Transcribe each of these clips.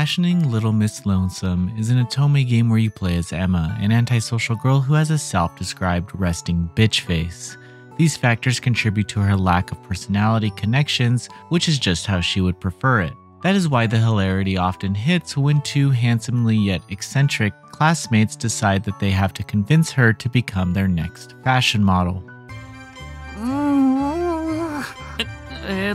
Fashioning Little Miss Lonesome is an Otome game where you play as Emma, an antisocial girl who has a self described resting bitch face. These factors contribute to her lack of personality connections, which is just how she would prefer it. That is why the hilarity often hits when two handsomely yet eccentric classmates decide that they have to convince her to become their next fashion model. Mm eh, eh, eh,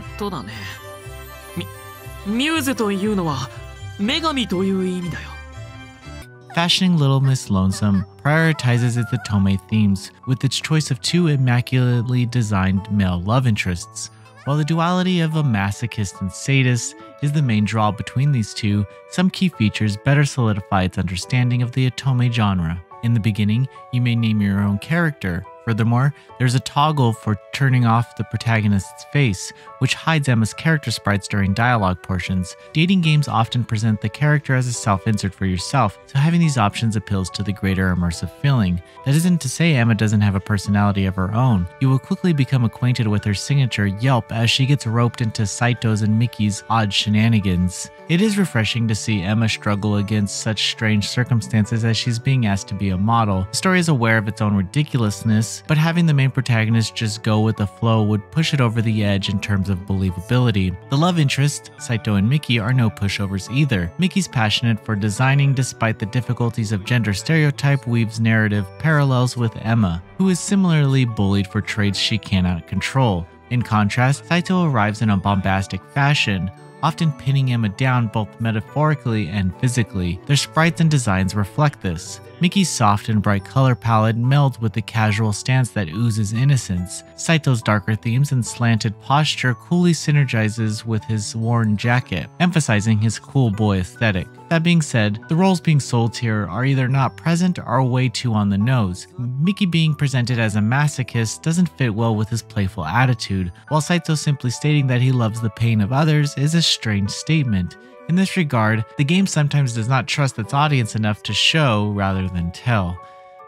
Fashioning Little Miss Lonesome prioritizes its Otome themes with its choice of two immaculately designed male love interests, while the duality of a masochist and sadist is the main draw between these two, some key features better solidify its understanding of the Otome genre. In the beginning, you may name your own character, Furthermore, there's a toggle for turning off the protagonist's face, which hides Emma's character sprites during dialogue portions. Dating games often present the character as a self insert for yourself, so having these options appeals to the greater immersive feeling. That isn't to say Emma doesn't have a personality of her own. You will quickly become acquainted with her signature yelp as she gets roped into Saito's and Miki's odd shenanigans. It is refreshing to see Emma struggle against such strange circumstances as she's being asked to be a model. The story is aware of its own ridiculousness, but having the main protagonist just go with the flow would push it over the edge in terms of believability. The love interest, Saito and Miki, are no pushovers either. Miki's passionate for designing despite the difficulties of gender stereotype weaves narrative parallels with Emma, who is similarly bullied for traits she cannot control. In contrast, Saito arrives in a bombastic fashion, often pinning Emma down both metaphorically and physically. Their sprites and designs reflect this. Miki's soft and bright color palette melds with the casual stance that oozes innocence. Saito's darker themes and slanted posture coolly synergizes with his worn jacket, emphasizing his cool boy aesthetic. That being said, the roles being sold here are either not present or way too on the nose. Miki being presented as a masochist doesn't fit well with his playful attitude, while Saito simply stating that he loves the pain of others is a strange statement. In this regard, the game sometimes does not trust its audience enough to show rather than tell.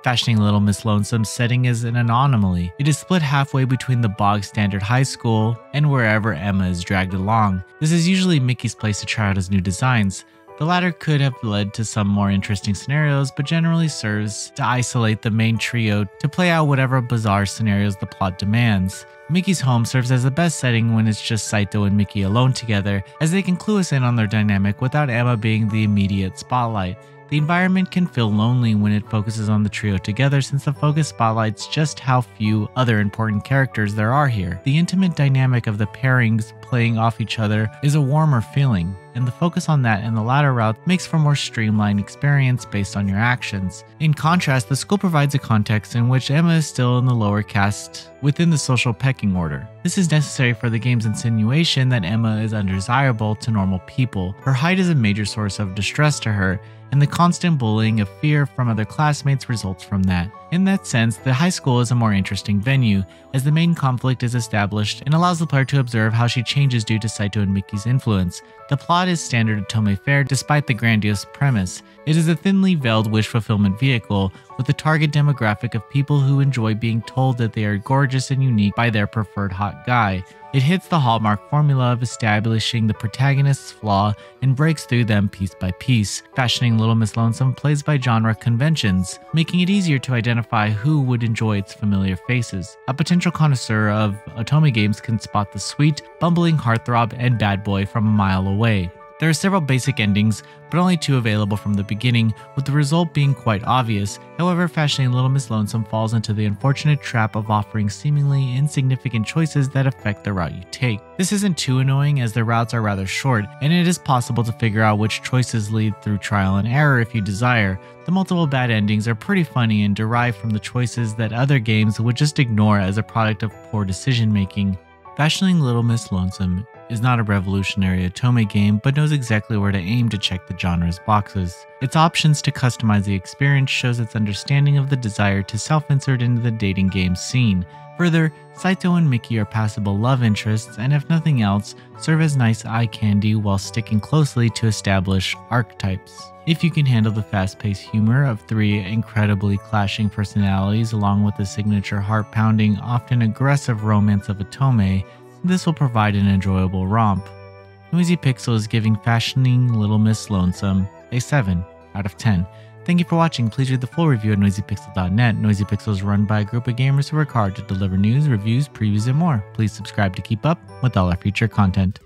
Fashioning Little Miss Lonesome's setting is an anomaly. It is split halfway between the bog standard high school and wherever Emma is dragged along. This is usually Miki's place to try out his new designs. The latter could have led to some more interesting scenarios, but generally serves to isolate the main trio to play out whatever bizarre scenarios the plot demands. Miki's home serves as the best setting when it's just Saito and Miki alone together, as they can clue us in on their dynamic without Emma being the immediate spotlight. The environment can feel lonely when it focuses on the trio together since the focus spotlights just how few other important characters there are here. The intimate dynamic of the pairings playing off each other is a warmer feeling, and the focus on that in the latter route makes for a more streamlined experience based on your actions. In contrast, the school provides a context in which Emma is still in the lower caste within the social pecking order. This is necessary for the game's insinuation that Emma is undesirable to normal people. Her height is a major source of distress to her, and the constant bullying of fear from other classmates results from that. In that sense, the high school is a more interesting venue, as the main conflict is established and allows the player to observe how she changes due to Saito and Miki's influence. The plot is standard Otome fare despite the grandiose premise. It is a thinly veiled wish fulfillment vehicle with a target demographic of people who enjoy being told that they are gorgeous and unique by their preferred hot guy. It hits the hallmark formula of establishing the protagonist's flaw and breaks through them piece by piece. Fashioning Little Miss Lonesome plays by genre conventions, making it easier to identify who would enjoy its familiar faces. A potential connoisseur of Otome games can spot the sweet, bumbling heartthrob and bad boy from a mile away. There are several basic endings, but only two available from the beginning, with the result being quite obvious. However, fashioning Little Miss Lonesome falls into the unfortunate trap of offering seemingly insignificant choices that affect the route you take. This isn't too annoying as the routes are rather short, and it is possible to figure out which choices lead through trial and error if you desire. The multiple bad endings are pretty funny and derive from the choices that other games would just ignore as a product of poor decision making. Fashioning Little Miss Lonesome is not a revolutionary Otome game, but knows exactly where to aim to check the genre's boxes. Its options to customize the experience shows its understanding of the desire to self-insert into the dating game scene. Further, Saito and Miki are passable love interests, and if nothing else, serve as nice eye candy while sticking closely to established archetypes. If you can handle the fast paced humor of three incredibly clashing personalities along with the signature heart pounding, often aggressive romance of Otome, this will provide an enjoyable romp. Noisy Pixel is giving Fashioning Little Miss Lonesome a 7 out of 10. Thank you for watching. Please read the full review at noisypixel.net. Noisy Pixel is run by a group of gamers who work hard to deliver news, reviews, previews, and more. Please subscribe to keep up with all our future content.